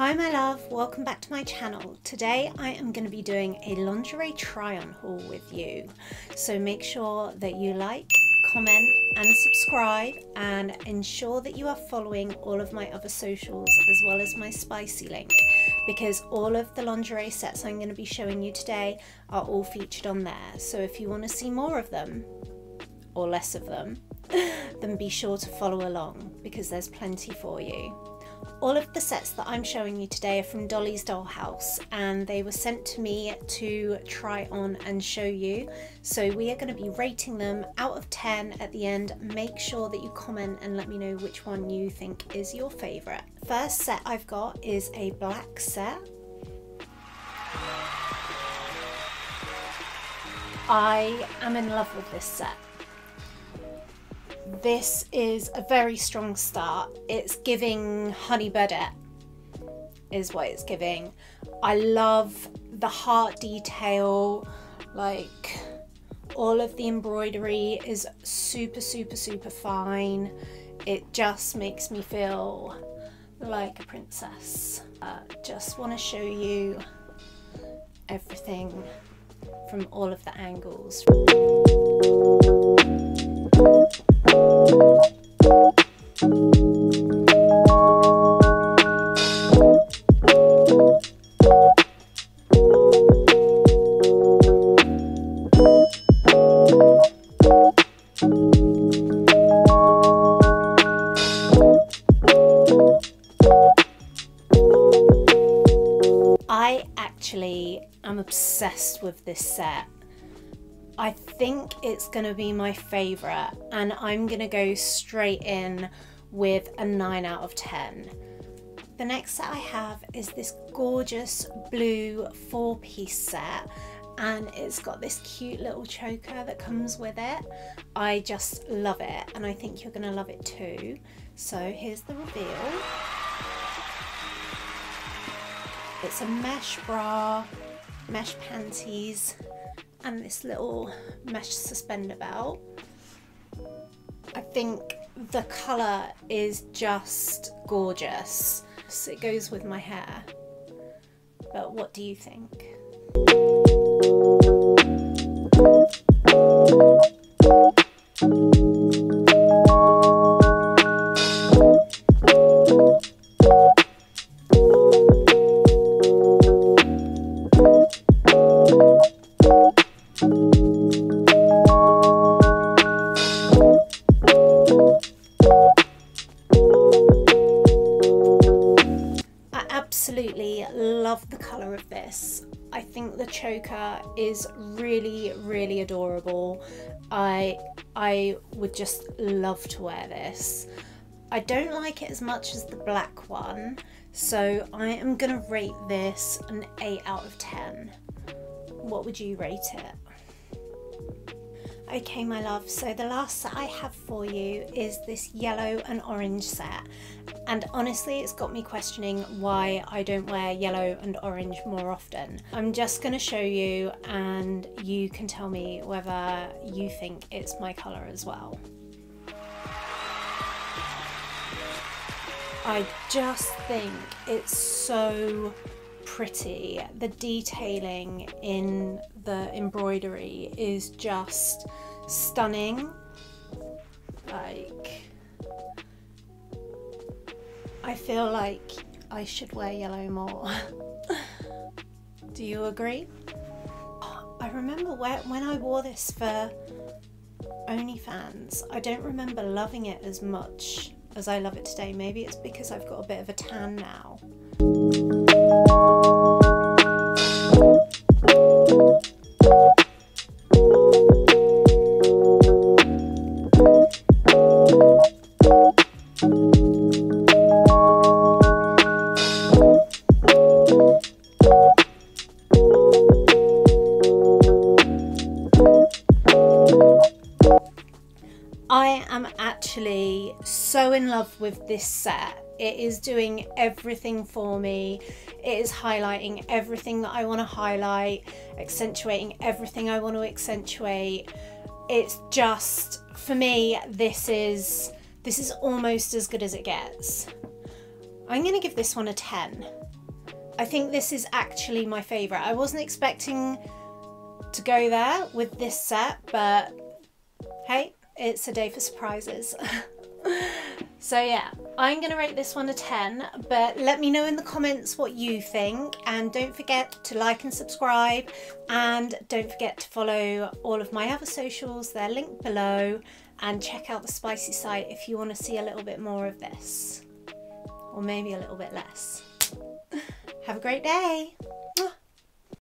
Hi my love, welcome back to my channel. Today I am going to be doing a lingerie try on haul with you. So make sure that you like, comment and subscribe and ensure that you are following all of my other socials as well as my spicy link because all of the lingerie sets I'm going to be showing you today are all featured on there. So if you want to see more of them or less of them, then be sure to follow along because there's plenty for you. All of the sets that I'm showing you today are from Dolly's Dollhouse and they were sent to me to try on and show you. So we are going to be rating them out of 10 at the end. Make sure that you comment and let me know which one you think is your favourite. First set I've got is a black set. I am in love with this set this is a very strong start. It's giving Honey Birdette is what it's giving. I love the heart detail, like all of the embroidery is super, super, super fine. It just makes me feel like a princess. Uh, just want to show you everything from all of the angles. I actually am obsessed with this set. I think it's going to be my favourite and I'm going to go straight in with a 9 out of 10. The next set I have is this gorgeous blue four piece set and it's got this cute little choker that comes with it. I just love it and I think you're going to love it too. So here's the reveal. It's a mesh bra, mesh panties, and this little mesh suspender belt. I think the colour is just gorgeous. So it goes with my hair. But what do you think? Absolutely love the colour of this. I think the choker is really, really adorable. I, I would just love to wear this. I don't like it as much as the black one, so I am going to rate this an 8 out of 10. What would you rate it? Okay, my love, so the last set I have for you is this yellow and orange set. And honestly, it's got me questioning why I don't wear yellow and orange more often. I'm just going to show you and you can tell me whether you think it's my colour as well. I just think it's so pretty. The detailing in the embroidery is just stunning. Like, I feel like I should wear yellow more. Do you agree? I remember when I wore this for OnlyFans, I don't remember loving it as much as I love it today. Maybe it's because I've got a bit of a tan now. I am actually so in love with this set. It is doing everything for me. It is highlighting everything that I want to highlight, accentuating everything I want to accentuate. It's just, for me, this is, this is almost as good as it gets. I'm going to give this one a 10. I think this is actually my favourite. I wasn't expecting to go there with this set, but hey, it's a day for surprises. so yeah, I'm going to rate this one a 10, but let me know in the comments what you think and don't forget to like and subscribe and don't forget to follow all of my other socials, they're linked below and check out the spicy site if you want to see a little bit more of this or maybe a little bit less. Have a great day.